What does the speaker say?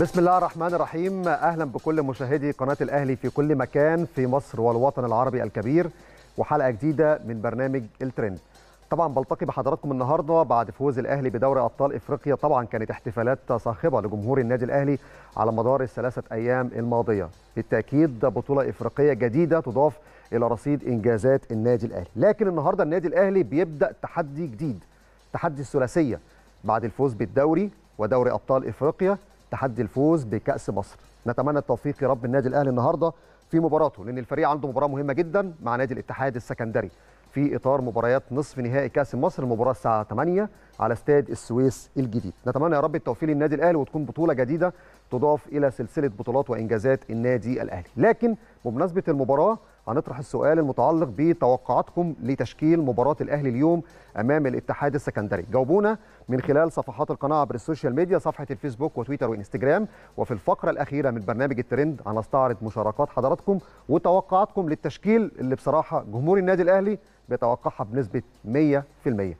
بسم الله الرحمن الرحيم. أهلا بكل مشاهدي قناة الأهلي في كل مكان في مصر والوطن العربي الكبير وحلقة جديدة من برنامج الترند. طبعا بلتقي بحضراتكم النهارده بعد فوز الأهلي بدوري أبطال إفريقيا. طبعا كانت احتفالات صاخبة لجمهور النادي الأهلي على مدار الثلاثة أيام الماضية. بالتأكيد بطولة إفريقية جديدة تضاف إلى رصيد إنجازات النادي الأهلي. لكن النهارده النادي الأهلي بيبدأ تحدي جديد تحدي الثلاثية بعد الفوز بالدوري ودوري أبطال إفريقيا. تحدي الفوز بكأس مصر. نتمنى التوفيق يا رب النادي الأهلي النهارده في مباراته لأن الفريق عنده مباراة مهمة جدا مع نادي الاتحاد السكندري. في إطار مباريات نصف نهائي كأس مصر المباراة الساعة 8 على استاد السويس الجديد. نتمنى يا رب التوفيق للنادي الأهلي وتكون بطولة جديدة تضاف إلى سلسلة بطولات وإنجازات النادي الأهلي. لكن بمناسبة المباراة هنطرح السؤال المتعلق بتوقعاتكم لتشكيل مباراة الأهلي اليوم أمام الاتحاد السكندري. جاوبونا من خلال صفحات القناة عبر السوشيال ميديا صفحة الفيسبوك وتويتر وإنستجرام. وفي الفقرة الأخيرة من برنامج الترند هنستعرض مشاركات حضراتكم وتوقعاتكم للتشكيل اللي بصراحة جمهور النادي الأهلي بيتوقعها بنسبة 100%